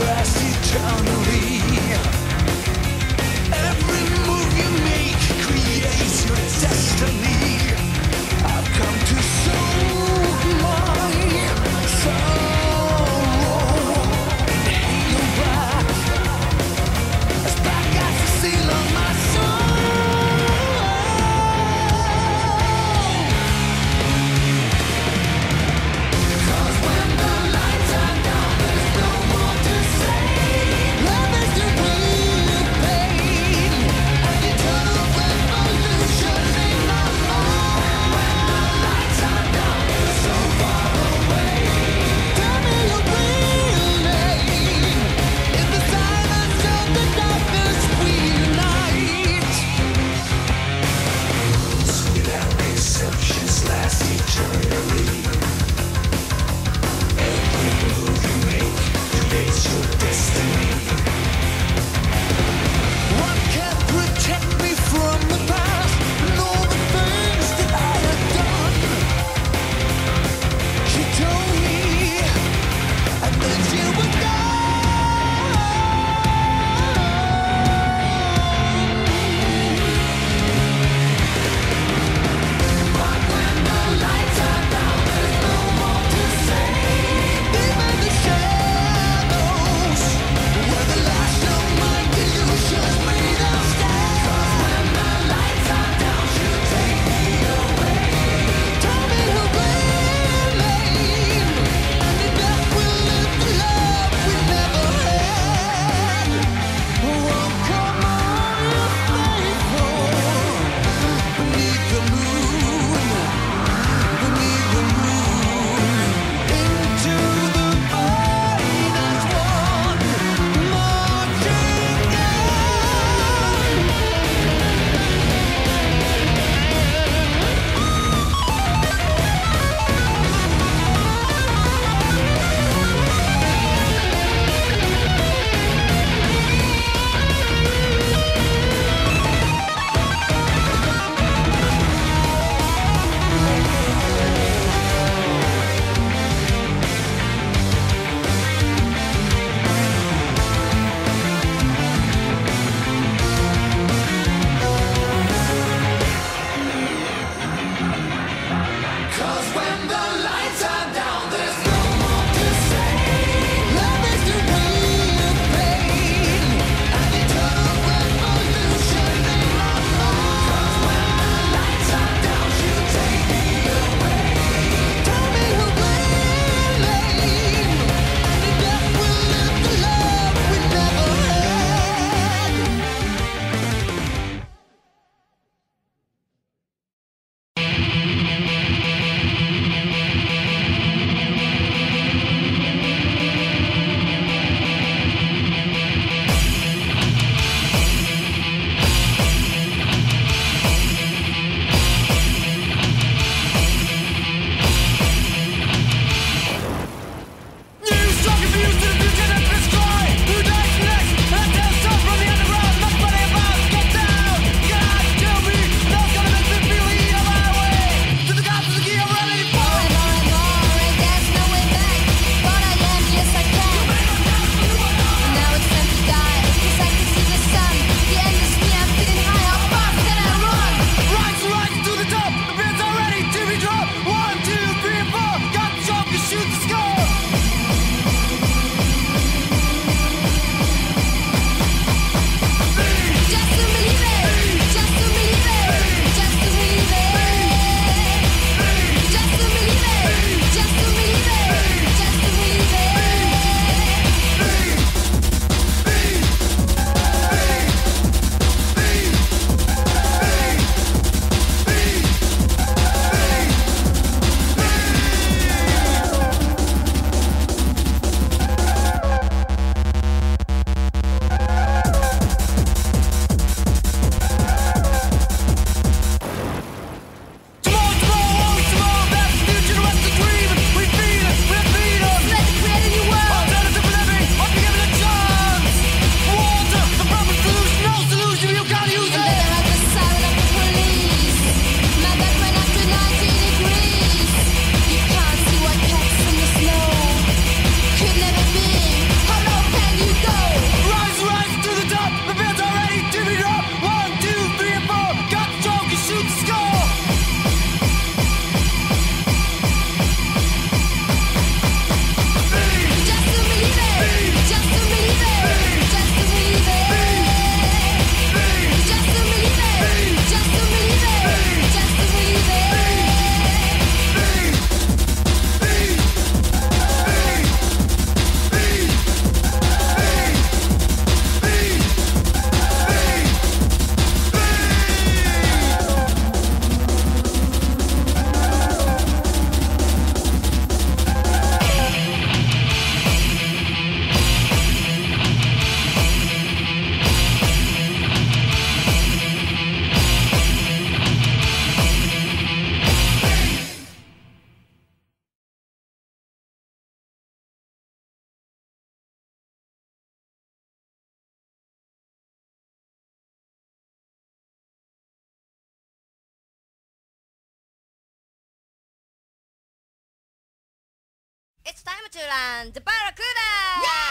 last eternally. It's time to run the Barracuda!